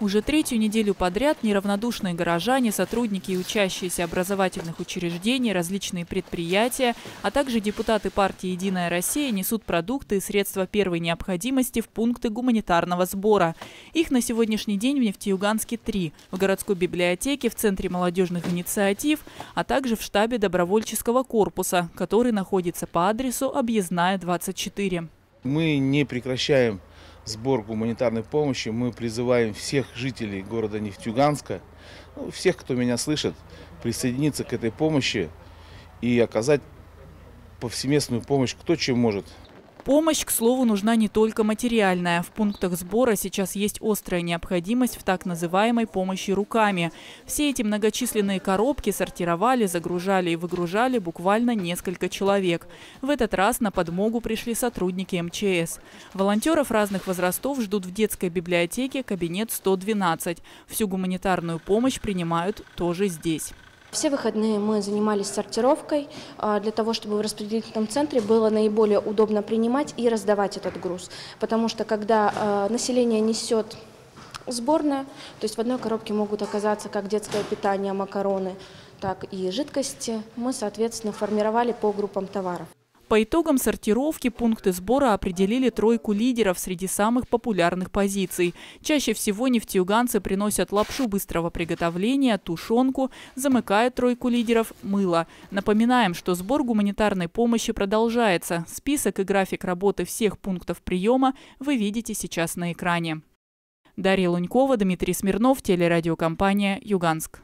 Уже третью неделю подряд неравнодушные горожане, сотрудники и учащиеся образовательных учреждений, различные предприятия, а также депутаты партии «Единая Россия» несут продукты и средства первой необходимости в пункты гуманитарного сбора. Их на сегодняшний день в Нефтеюганске три – в городской библиотеке, в Центре молодежных инициатив, а также в штабе добровольческого корпуса, который находится по адресу Объездная, 24. Мы не прекращаем сбор гуманитарной помощи. Мы призываем всех жителей города Нефтьюганска, ну, всех, кто меня слышит, присоединиться к этой помощи и оказать повсеместную помощь, кто чем может. Помощь, к слову, нужна не только материальная. В пунктах сбора сейчас есть острая необходимость в так называемой помощи руками. Все эти многочисленные коробки сортировали, загружали и выгружали буквально несколько человек. В этот раз на подмогу пришли сотрудники МЧС. Волонтеров разных возрастов ждут в детской библиотеке кабинет 112. Всю гуманитарную помощь принимают тоже здесь. Все выходные мы занимались сортировкой а, для того, чтобы в распределительном центре было наиболее удобно принимать и раздавать этот груз. Потому что когда а, население несет сборное, то есть в одной коробке могут оказаться как детское питание, макароны, так и жидкости, мы, соответственно, формировали по группам товаров. По итогам сортировки пункты сбора определили тройку лидеров среди самых популярных позиций. Чаще всего нефтеюганцы приносят лапшу быстрого приготовления, тушенку, замыкает тройку лидеров – мыло. Напоминаем, что сбор гуманитарной помощи продолжается. Список и график работы всех пунктов приема вы видите сейчас на экране. Дарья Лунькова, Дмитрий Смирнов, телерадиокомпания «Юганск».